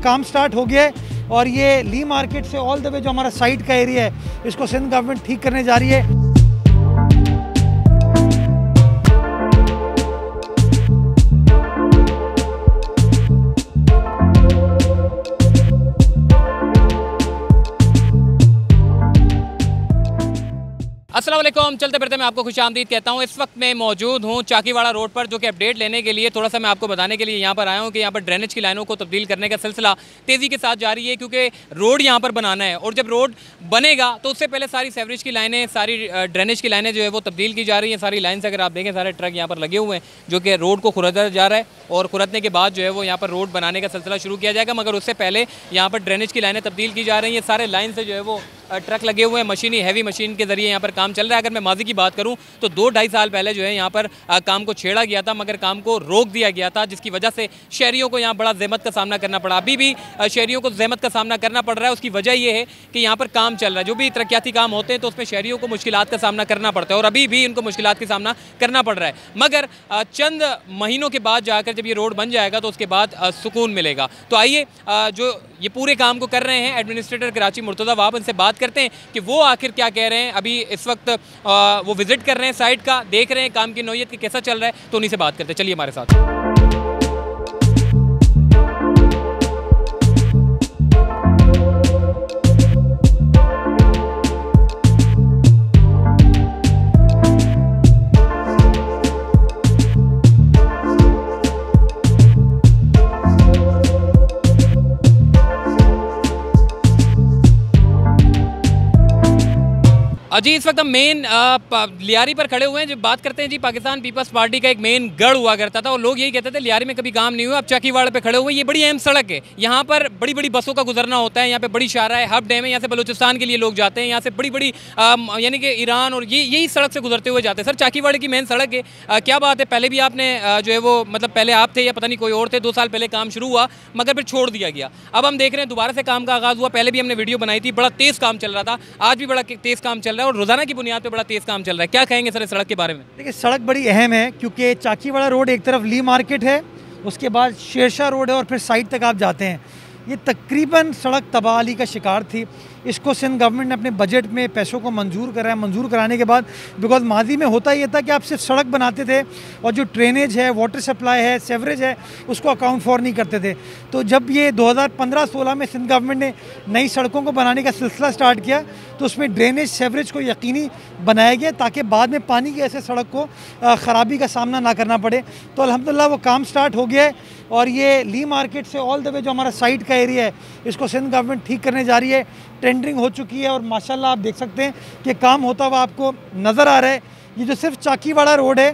काम स्टार्ट हो गया है और ये ली मार्केट से ऑल द वे जो हमारा साइट का एरिया है, इसको सिंध गवर्नमेंट ठीक करने जा रही है। असलम चलते फिरते मैं आपको खुश आमदीद कहता हूँ। इस वक्त मैं मौजूद हूँ चाकीवाड़ा रोड पर, जो कि अपडेट लेने के लिए थोड़ा सा मैं आपको बताने के लिए यहाँ पर आया हूँ कि यहाँ पर ड्रेनेज की लाइनों को तब्दील करने का सिलसिला तेज़ी के साथ जारी है, क्योंकि रोड यहाँ पर बनाना है। और जब रोड बनेगा तो उससे पहले सारी सेवरेज की लाइनें, सारी ड्रेनेज की लाइनें जो है वो तब्दील की जा रही हैं। सारी लाइन से अगर आप देखें, सारे ट्रक यहाँ पर लगे हुए हैं, जो कि रोड को खुरदा जा रहा है और खुरदने के बाद जो है वो यहाँ पर रोड बनाने का सिलसिला शुरू किया जाएगा। मगर उससे पहले यहाँ पर ड्रेनेज की लाइनें तब्दील की जा रही हैं। सारे लाइन से जो है वो ट्रक लगे हुए हैं, मशीनी हैवी मशीन के ज़रिए यहाँ पर काम चल रहा है। अगर मैं माजी की बात करूँ तो दो ढाई साल पहले जो है यहाँ पर काम को छेड़ा गया था, मगर काम को रोक दिया गया था, जिसकी वजह से शहरीों को यहाँ बड़ा जहमत का सामना करना पड़ा। अभी भी शहरीों को जहमत का सामना करना पड़ रहा है। उसकी वजह यह है कि यहाँ पर काम चल रहा है। जो भी तरक्याती काम होते हैं तो उसमें शहरीों को मुश्किल का सामना करना पड़ता है, और अभी भी इनको मुश्किल का सामना करना पड़ रहा है। मगर चंद महीनों के बाद जाकर जब ये रोड बन जाएगा तो उसके बाद सुकून मिलेगा। तो आइए जो ये पूरे काम को कर रहे हैं, एडमिनिस्ट्रेटर कराची मुर्तज़ा वाब उनसे बात करते हैं कि वो आखिर क्या कह रहे हैं। अभी इस वक्त वो विज़िट कर रहे हैं साइट का, देख रहे हैं काम की नोयत की कैसा चल रहा है तो उन्हीं से बात करते हैं। चलिए हमारे साथ। जी, इस वक्त हम मेन लियारी पर खड़े हुए हैं। जब बात करते हैं जी, पाकिस्तान पीपल्स पार्टी का एक मेन गढ़ हुआ करता था और लोग यही कहते थे, लियारी में कभी काम नहीं हुआ, अब चकीवाड़ पे खड़े हुए। ये बड़ी अहम सड़क है। यहाँ पर बड़ी बड़ी बसों का गुजरना होता है, यहाँ पे बड़ी शारा है हब डैम है, यहाँ से बलूचिस्तान के लिए लोग जाते हैं, यहाँ से बड़ी बड़ी यानी कि ईरान और ये, यही सड़क से गुजरते हुए जाते हैं। सर, चाकीवाड़ी की मेन सड़क है। क्या बात है? पहले भी आपने जो है वो मतलब पहले आप थे या पता नहीं कोई और थे, दो साल पहले काम शुरू हुआ, मगर फिर छोड़ दिया गया। अब हम देख रहे हैं, दोबारा से काम का आगाज़ हुआ। पहले भी हमने वीडियो बनाई थी, बड़ा तेज़ काम चल रहा था। आज भी बड़ा तेज़ काम चल रहा है और रोज़ाना की बुनियाद पर बड़ा तेज़ काम चल रहा है। क्या कहेंगे सर सड़क के बारे में? देखिए, सड़क बड़ी अहम है, क्योंकि चाकीवाड़ा रोड एक तरफ़ ली मार्केट है, उसके बाद शेरशाह रोड है और फिर साइड तक आप जाते हैं। ये तकरीबन सड़क तबाही का शिकार थी। इसको सिंध गवर्नमेंट ने अपने बजट में पैसों को मंजूर कराया मंजूर कराने के बाद, बिकॉज़ माजी में होता ये था कि आप सिर्फ़ सड़क बनाते थे और जो ड्रेनेज है वाटर सप्लाई है सेवरेज है, उसको अकाउंट फॉर नहीं करते थे। तो जब ये 2015-16 में सिंध गवर्नमेंट ने नई सड़कों को बनाने का सिलसिला स्टार्ट किया तो उसमें ड्रेनेज सेवरेज को यकीनी बनाया गया ताकि बाद में पानी की ऐसे सड़क को ख़राबी का सामना ना करना पड़े। तो अलहमदिल्ला वो काम स्टार्ट हो गया है और ये ली मार्केट से ऑल द वे जो हमारा साइड का एरिया है, इसको सिंध गवर्नमेंट ठीक करने जा रही है। टेंडरिंग हो चुकी है और माशाल्लाह आप देख सकते हैं कि काम होता हुआ आपको नज़र आ रहा है। ये जो सिर्फ़ चाकीवाड़ा रोड है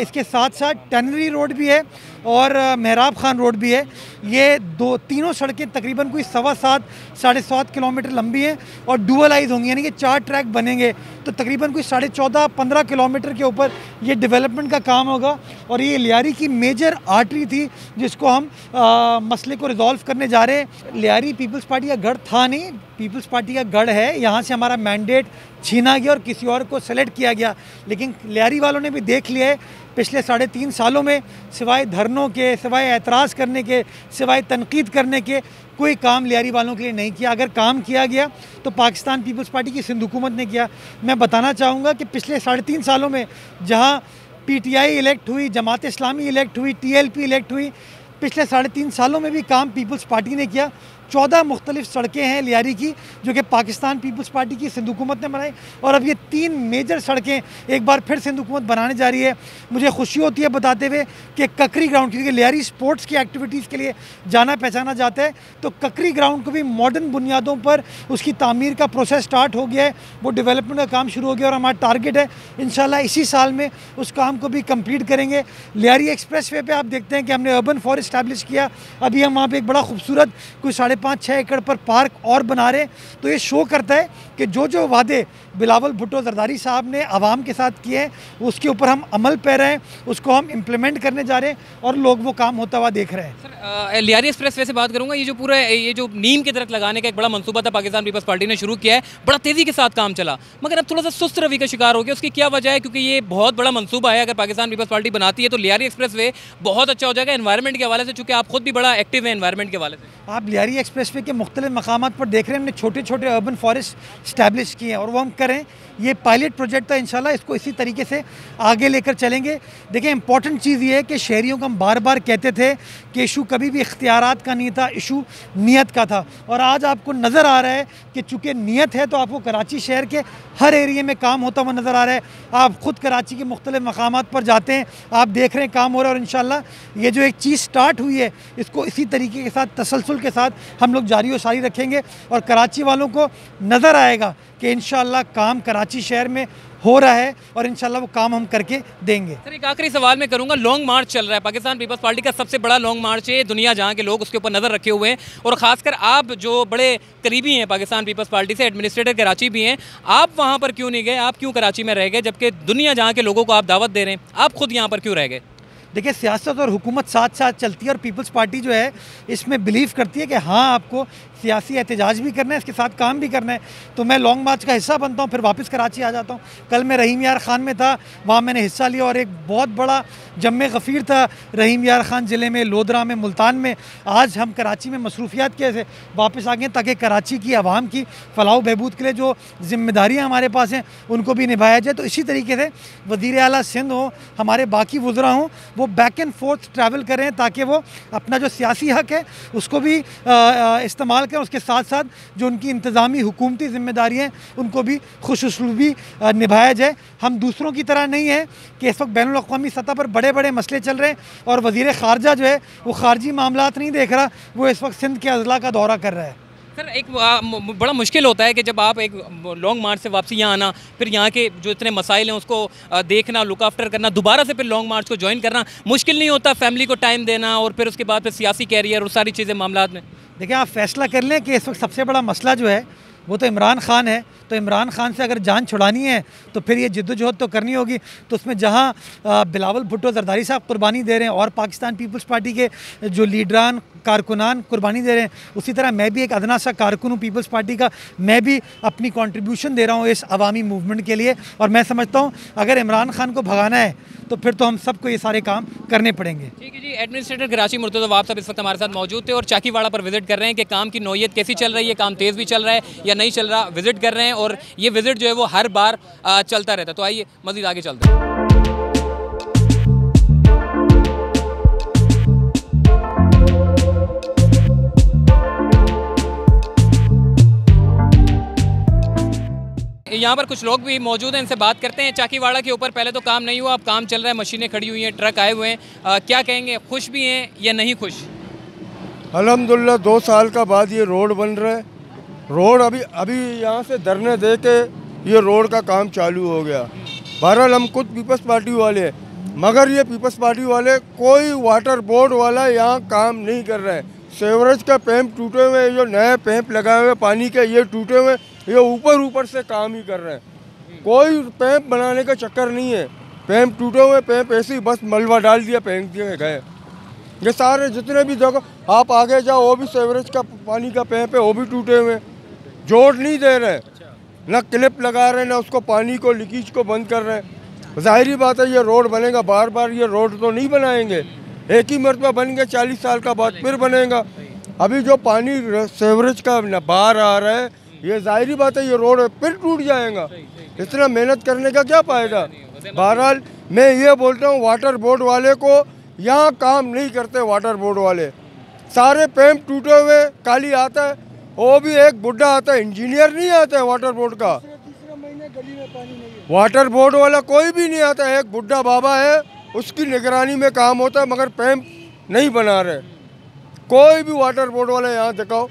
इसके साथ साथ टनरी रोड भी है। और महराब खान रोड भी है। ये दो तीनों सड़कें तकरीबन कोई सवा सात साढ़े सात किलोमीटर लंबी हैं और डुअलाइज होंगी यानी कि चार ट्रैक बनेंगे। तो तकरीबन कोई साढ़े चौदह पंद्रह किलोमीटर के ऊपर ये डेवलपमेंट का काम होगा और ये लियारी की मेजर आर्टरी थी जिसको हम आ, मसले को रिजॉल्व करने जा रहे हैं। लियारी पीपल्स पार्टी का गढ़ था नहीं पीपल्स पार्टी का गढ़ है। यहाँ से हमारा मैंडेट छीना गया और किसी और को सेलेक्ट किया गया। लेकिन लियारी वालों ने भी देख लिया है पिछले साढ़े तीन सालों में सिवाय धरनों के, सिवाय एतराज़ करने के, सिवाय तनकीद करने के कोई काम लियारी वालों के लिए नहीं किया। अगर काम किया गया तो पाकिस्तान पीपल्स पार्टी की सिंध हुकूमत ने किया। मैं बताना चाहूँगा कि पिछले साढ़े तीन सालों में जहाँ पीटीआई इलेक्ट हुई, जमात इस्लामी इलेक्ट हुई, टीएलपी इलेक्ट हुई, पिछले साढ़े तीन सालों में भी काम पीपल्स पार्टी ने किया। चौदह मुख्तलिफ़ सड़कें हैं लियारी की, जो कि पाकिस्तान पीपल्स पार्टी की सिंध हुकूमत ने बनाई। और अब ये तीन मेजर सड़कें एक बार फिर सिंध हुकूमत बनाने जा रही है। मुझे खुशी होती है बताते हुए कि ककरी ग्राउंड, क्योंकि लियारी स्पोर्ट्स की एक्टिविटीज़ के लिए जाना पहचाना जाता है। तो ककरी ग्राउंड को भी मॉडर्न बुनियादों पर उसकी तमीर का प्रोसेस स्टार्ट हो गया है। वो डेवलपमेंट का काम शुरू हो गया और हमारा टारगेट है। इन इसी साल में उस काम को भी कंप्लीट करेंगे। लियारी एक्सप्रेस वे पर आप देखते हैं कि हमने अर्बन फॉर इस्टेब्लिश किया। अभी हम वहाँ पर एक बड़ा खूबसूरत कोई साढ़े पाँच छः एकड़ पर पार्क और बना रहे तो ये शो करता है कि जो जो वादे बिलावल भुट्टो जरदारी साहब ने आवाम के साथ किए हैं उसके ऊपर हम अमल पे रहे हैं उसको हम इम्प्लीमेंट करने जा रहे हैं और लोग वो काम होता हुआ देख रहे हैं। सर लियारी एक्सप्रेस वे से बात करूँगा ये जो पूरा ये जो नीम की तरफ़ लगाने का एक बड़ा मनसूबा था पाकिस्तान पीपल्स पार्टी ने शुरू किया है बड़ा तेज़ी के साथ काम चला। मगर अब थोड़ा सा सुस्त रवि का शिकार हो गया उसकी क्या वजह है? क्योंकि ये बहुत बड़ा मनसूबा है अगर पाकिस्तान पीपल्स पार्टी बनाती है तो लियारी एक्सप्रेस बहुत अच्छा हो जाएगा इन्वायरमेंट के हवाले हवाले से चूँकि आप खुद भी बड़ा एक्टिव है इन्वायरमेंट के हवाले से। आप लियारी एक्सप्रेस वे के मुख्तलिफ़ मकाम पर देख रहे हैं। हमने छोटे छोटे अर्बन फॉरेस्ट स्टैब्लिश किए हैं और वो हम करें। ये पायलट प्रोजेक्ट था, इंशाल्लाह इसको इसी तरीके से आगे लेकर चलेंगे। देखिए इंपॉर्टेंट चीज़ ये है कि शहरीों को हम बार बार कहते थे कि इशू कभी भी इख्तियार का नहीं था इशू नीयत का था। और आज आपको नज़र आ रहा है कि चूँकि नीयत है तो आपको कराची शहर के हर एरिए में काम होता हुआ नज़र आ रहा है। आप ख़ुद कराची के मुख्तलिफ़ मकाम पर जाते हैं, आप देख रहे हैं काम हो रहा है और इन ये जो एक चीज़ स्टार्ट हुई है, इसको इसी तरीके के साथ, तसलसल के साथ हम लोग जारी व सारी रखेंगे और कराची वालों को नज़र आएगा कि इन काम कराची शहर में हो रहा है और इंशाल्लाह वो काम हम करके देंगे। सर, एक आखिरी सवाल मैं करूँगा लॉन्ग मार्च चल रहा है। पाकिस्तान पीपल्स पार्टी का सबसे बड़ा लॉन्ग मार्च है दुनिया जहाँ के लोग उसके ऊपर नज़र रखे हुए हैं। और ख़ासकर आप जो बड़े करीबी हैं पाकिस्तान पीपल्स पार्टी से एडमिनिस्ट्रेटर कराची भी हैं, आप वहाँ पर क्यों नहीं गए? आप क्यों कराची में रह गए? जबकि दुनिया जहाँ के लोगों को आप दावत दे रहे हैं, आप खुद यहाँ पर क्यों रह गए? देखिए, सियासत और हुकूमत साथ साथ चलती है और पीपल्स पार्टी जो है, इसमें बिलीव करती है कि हाँ आपको सियासी एहतजाज भी करना है, इसके साथ काम भी करना है। तो मैं लॉन्ग मार्च का हिस्सा बनता हूँ, फिर वापस कराची आ जाता हूँ। कल मैं रहीम यार ख़ान में था, वहाँ मैंने हिस्सा लिया और एक बहुत बड़ा जम गफ़ीर था, रहीम यार ख़ान ज़िले में, लोधरा में, मुल्तान में। आज हम कराची में मसरूफियात कैसे वापस आ गए ताकि कराची की आवाम की फलाह बहबूद के लिए जो ज़िम्मेदारियाँ हमारे पास हैं, उनको भी निभाया जाए। तो इसी तरीके से वज़ी अली सिंध हो, हमारे बाकी वज्रा हों वो बैक एंड फोर्थ ट्रैवल करें ताकि वो अपना जो सियासी हक है, उसको भी इस्तेमाल करें उसके साथ साथ जो उनकी इंतज़ामी हुकूमती ज़िम्मेदारी हैं, उनको भी खुशसलूबी निभाया जाए। हम दूसरों की तरह नहीं है कि इस वक्त बैन अवी सतह पर बड़े बड़े मसले चल रहे हैं और वज़ी ख़ारजा जो है, वो ख़ारजी मामला नहीं देख रहा, वो इस वक्त सिंध के अजला का दौरा कर रहा है। सर एक बड़ा मुश्किल होता है कि जब आप एक लॉन्ग मार्च से वापसी यहाँ आना, फिर यहाँ के जो इतने मसाइल हैं उसको देखना लुक आफ्टर करना, दोबारा से फिर लॉन्ग मार्च को ज्वाइन करना, मुश्किल नहीं होता फैमिली को टाइम देना और फिर उसके बाद फिर सियासी कैरियर और सारी चीज़ें मामला में। देखिए, आप फैसला कर लें कि इस वक्त सबसे बड़ा मसला जो है, वो तो इमरान खान है। तो इमरान खान से अगर जान छुड़ानी है तो फिर ये जद्दोजहद तो करनी होगी। तो उसमें जहाँ बिलावल भुट्टो जरदारी साहब कुर्बानी दे रहे हैं और पाकिस्तान पीपल्स पार्टी के, जो लीडरान कारकुनान कुर्बानी दे रहे हैं, उसी तरह मैं भी एक अदना सा कारकुन हूँ पीपल्स पार्टी का मैं भी अपनी कॉन्ट्रीब्यूशन दे रहा हूँ इस अवामी मूवमेंट के लिए। और मैं समझता हूँ, अगर इमरान खान को भगाना है तो फिर तो हम सबको ये सारे काम करने पड़ेंगे। ठीक है जी एडमिनिस्ट्रेटर कराची मुर्तज़ा आप सब इस वक्त हमारे साथ मौजूद थे और चाकीवाड़ा पर विज़िट कर रहे हैं कि काम की नोयत कैसी चल रही है, काम तेज़ भी चल रहा है या नहीं चल रहा विज़िट कर रहे हैं और ये विज़िट जो है वो हर बार चलता रहता तो आइए मज़ीद आगे चलते हैं। यहाँ पर कुछ लोग भी मौजूद हैं, इनसे बात करते हैं। चाकीवाड़ा के ऊपर पहले तो काम नहीं हुआ, अब काम चल रहा है, मशीनें खड़ी हुई हैं, ट्रक आए हुए हैं। क्या कहेंगे, खुश भी हैं या नहीं खुश? अलहमदिल्ला दो साल का बाद ये रोड बन रहा है। रोड अभी अभी यहाँ से धरने दे के ये रोड का काम चालू हो गया। बहरहाल हम खुद पीपल्स पार्टी वाले हैं, मगर ये पीपल्स पार्टी वाले कोई वाटर बोर्ड वाला यहाँ काम नहीं कर रहे हैं। सेवरेज का पैम्प टूटे हुए जो नए पैम्प लगाए हुए पानी के ये टूटे हुए ये ऊपर ऊपर से काम ही कर रहे हैं। कोई पैम्प बनाने का चक्कर नहीं है। पैम्प टूटे हुए पैम्प ऐसे ही बस मलबा डाल दिया, फेंक दिए गए। ये सारे जितने भी जगह, आप आगे जाओ, वो भी सेवरेज का, पानी का पैम्प है, वो भी टूटे हुए जोड़ नहीं दे रहे न क्लिप लगा रहे ना उसको पानी को लीकेज को बंद कर रहे हैं। ज़ाहिरी बात है ये रोड बनेगा। बार बार ये रोड तो नहीं बनाएँगे। एक ही मरतबा बन गया चालीस साल का बाद फिर बनेगा। अभी जो पानी सेवरेज का बाहर आ रहा है ये ज़ाहिर बात है ये रोड फिर टूट जाएगा। इतना मेहनत करने का क्या फ़ायदा? बहरहाल मैं ये बोलता हूँ वाटर बोर्ड वाले को यहाँ काम नहीं करते वाटर बोर्ड वाले। सारे पैम्प टूटे हुए काली आता है वो भी एक बुढ़ा आता है इंजीनियर नहीं आता है वाटर बोर्ड का। वाटर बोर्ड वाला कोई भी नहीं आता एक बुढ़ा बाबा है उसकी निगरानी में काम होता है मगर पैम्प नहीं बना रहे। कोई भी वाटर बोर्ड वाला यहाँ दिखाओ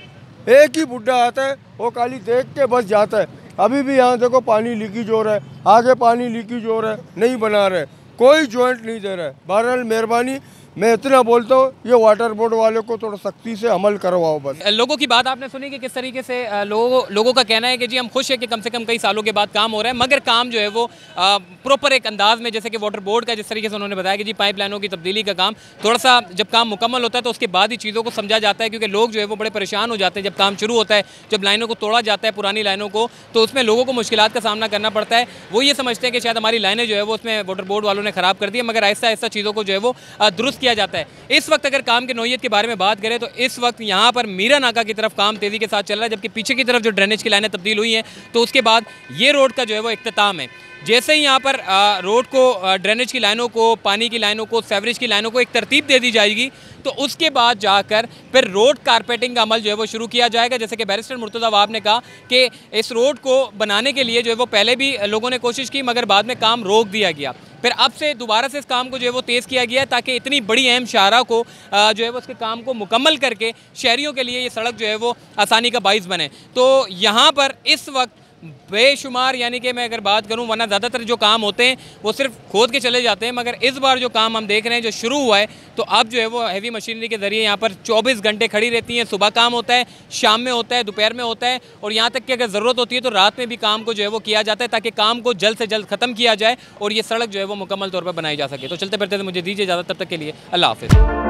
एक ही बुढ़ा आता है वो खाली देख के बस जाता है। अभी भी यहाँ देखो पानी लीकेज हो रहा है आगे पानी लीकेज हो रहा है नहीं बना रहे। कोई जॉइंट नहीं दे रहा है। बहरहाल मेहरबानी मैं इतना बोलता हूँ, ये वाटर बोर्ड वाले को थोड़ा सख्ती से अमल करवाओ बस। लोगों की बात आपने सुनी कि किस तरीके से लोगों लोगों का कहना है कि जी हम खुश है कि कम से कम कई सालों के बाद काम हो रहा है, मगर काम जो है वो प्रॉपर एक अंदाज में, जैसे कि वाटर बोर्ड का जिस तरीके से उन्होंने बताया कि जी पाइप की तब्दीली का काम थोड़ा सा जब काम मुकम्मल होता है तो उसके बाद ही चीज़ों को समझा जाता है, क्योंकि लोग जो है वो बड़े परेशान हो जाते हैं जब काम शुरू होता है, जब लाइनों को तोड़ा जाता है, पुरानी लाइनों को तो उसमें लोगों को मुश्किल का सामना करना पड़ता है। वो ये समझते हैं कि शायद हमारी लाइनें जो है वो उसमें वाटर बोर्ड वालों ने ख़राब कर दी है, मगर ऐसा ऐसा चीज़ों को जो है वो दुरुस्त किया जाता है। इस वक्त अगर काम की नोयत के बारे में बात करें तो इस वक्त यहाँ पर मीरा नाका की तरफ़ काम तेज़ी के साथ चल रहा है, जबकि पीछे की तरफ़ जो ड्रेनेज की लाइनें तब्दील हुई हैं तो उसके बाद ये रोड का जो है वो अख्ताम है। जैसे ही यहाँ पर रोड को ड्रेनेज की लाइनों को, पानी की लाइनों को, सेवरेज की लाइनों को एक तरतीब दे दी जाएगी तो उसके बाद जाकर फिर रोड कारपेटिंग का अमल जो है वो शुरू किया जाएगा। जैसे कि बैरिस्टर मुर्तज़ा वाब ने कहा कि इस रोड को बनाने के लिए जो है वो पहले भी लोगों ने कोशिश की, मगर बाद में काम रोक दिया गया। फिर अब से दोबारा से इस काम को जो है वो तेज़ किया गया है ताकि इतनी बड़ी अहम शाहरा को जो है वो उसके काम को मुकम्मल करके शहरीों के लिए ये सड़क जो है वो आसानी का बाइस बने। तो यहाँ पर इस वक्त बेशुमार, यानी कि मैं अगर बात करूँ, वरना ज़्यादातर जो काम होते हैं, वो सिर्फ़ खोद के चले जाते हैं, मगर इस बार जो काम हम देख रहे हैं, जो शुरू हुआ है तो अब जो है वो हैवी मशीनरी के ज़रिए यहाँ पर 24 घंटे खड़ी रहती हैं। सुबह काम होता है, शाम में होता है, दोपहर में होता है, और यहाँ तक कि अगर ज़रूरत होती है तो रात में भी काम को जो है वो किया जाता है, ताकि काम को जल्द से जल्द ख़त्म किया जाए, और ये सड़क जो है वो मुकम्मल तौर पर बनाई जा सके। तो चलते फिरते मुझे दीजिए ज़्यादा तब तक के लिए अल्लाह हाफिज़।